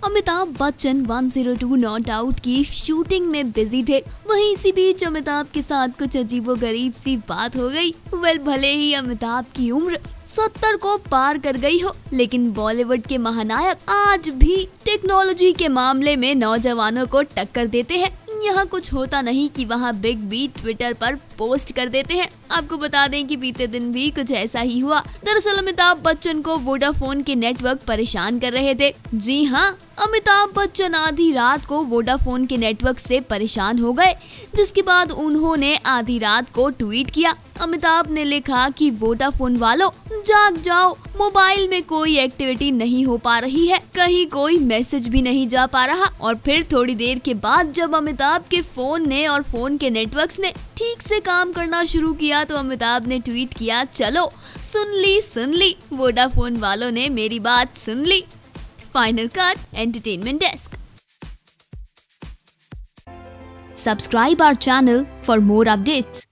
Bachchan 102 not out की shooting में busy थे। वहीं इसी बीच अमिताभ के साथ कुछ अजीबो गरीब सी बात हो गई। वेल भले ही अमिताभ की उम्र सत्तर को पार कर गई हो, लेकिन बॉलीवुड के महानायक आज भी टेक्नोलॉजी के मामले में नौजवानों को टक्कर देते हैं। यहाँ कुछ होता नहीं कि वहाँ बिग बी ट्विटर पर पोस्ट कर देते हैं। आपको बता दें कि बीते दिन भी कुछ ऐसा ही हुआ। दरअसल अमिताभ बच्चन को वोडाफोन के नेटवर्क परेशान कर रहे थे। जी हाँ अमिताभ बच्चन आधी रात को वोडाफोन के नेटवर्क से परेशान हो गए, जिसके बाद उन्होंने आधी रात को ट्वीट किया। अमिताभ ने लिखा कि वोडाफोन वालों, जाग जाओ, मोबाइल में कोई एक्टिविटी नहीं हो पा रही है, कहीं कोई मैसेज भी नहीं जा पा रहा। और फिर थोड़ी देर के बाद जब अमिताभ के फ़ोन ने और फ़ोन के नेटवर्क्स ने ठीक से काम करना शुरू किया तो अमिताभ ने ट्वीट किया, चलो, सुन ली सुन ली, वोडाफोन वालों ने मेरी बात सुन ली। Final Cut Entertainment Desk. Subscribe our channel for more updates.